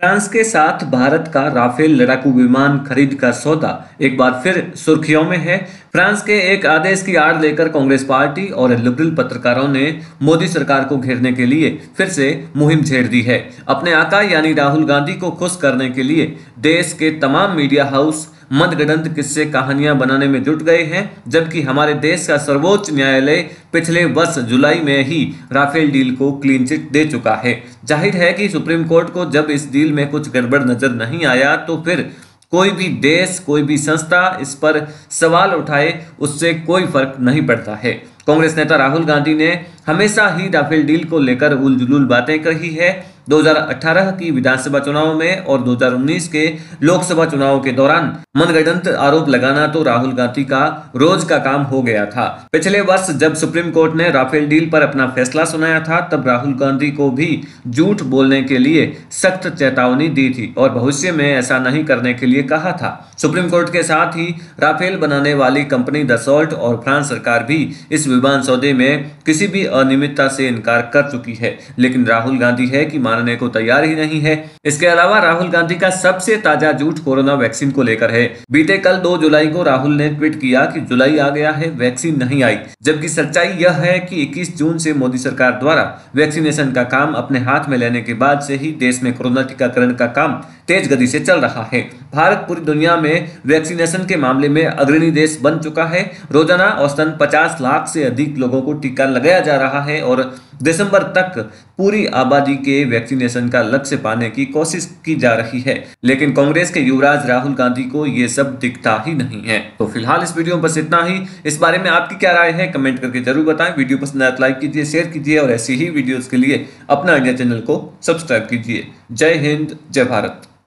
France के साथ भारत का राफेल लड़ाकू विमान खरीद का सौदा। एक बार फिर सुर्खियों में है, फ्रांस के एक आदेश की आड़ लेकर कांग्रेस पार्टी और लिबरल पत्रकारों ने मोदी सरकार को घेरने के लिए फिर से मुहिम छेड़ दी है। अपने आका यानी राहुल गांधी को खुश करने के लिए देश के तमाम मीडिया हाउस मदगडंत किस्से कहानियाँ बनाने में जुट गए हैं, जबकि हमारे देश का सर्वोच्च न्यायालय पिछले वर्ष जुलाई में ही राफेल डील को क्लीन चिट दे चुका है। ज़ाहिर है कि सुप्रीम कोर्ट को जब इस डील में कुछ गड़बड़ नज़र नहीं आया तो फिर कोई भी देश, कोई भी संस्था इस पर सवाल उठाए, उससे कोई फ़र्क नहीं पड़ता है। कांग्रेस नेता राहुल गांधी ने हमेशा ही राफेल डील को लेकर उलझुल बातें कही है। 2018 की विधानसभा चुनाव में और 2019 के लोकसभा चुनाव के दौरान मनगढ़ंत आरोप लगाना तो राहुल गांधी का रोज का काम हो गया था। पिछले वर्ष जब सुप्रीम कोर्ट ने राफेल डील पर अपना फैसला सुनाया था, तब राहुल गांधी को भी झूठ बोलने के लिए सख्त चेतावनी दी थी और भविष्य में ऐसा नहीं करने के लिए कहा था। सुप्रीम कोर्ट के साथ ही राफेल बनाने वाली कंपनी दसोल्ट और फ्रांस सरकार भी इस विमान सौदे में किसी भी अनियमितता से इनकार कर चुकी है। लेकिन राहुल गांधी है कि मानने को तैयार ही नहीं है। इसके अलावा राहुल गांधी का सबसे ताज़ा झूठ कोरोना वैक्सीन को लेकर है। बीते कल दो जुलाई को राहुल ने ट्वीट किया कि जुलाई आ गया है, वैक्सीन नहीं आई। जबकि सच्चाई यह है कि 21 जून से मोदी सरकार द्वारा वैक्सीनेशन का काम अपने हाथ में लेने के बाद से ही देश में कोरोना टीकाकरण का काम तेज गति से चल रहा है। भारत पूरी दुनिया में वैक्सीनेशन के मामले में अग्रणी देश बन चुका है। रोज़ाना औसतन 50 लाख से अधिक लोगों को टीका लगाया जा रहा है और दिसंबर तक पूरी आबादी के वैक्सीनेशन का लक्ष्य पाने की कोशिश की जा रही है। लेकिन कांग्रेस के युवराज राहुल गांधी को ये सब दिखता ही नहीं है। तो फ़िलहाल इस वीडियो में बस इतना ही। इस बारे में आपकी क्या राय है, कमेंट करके ज़रूर बताएँ। वीडियो पसंद आए लाइक कीजिए, शेयर कीजिए और ऐसी ही वीडियोस के लिए अपना इंडिया चैनल को सब्सक्राइब कीजिए। जय हिंद, जय भारत।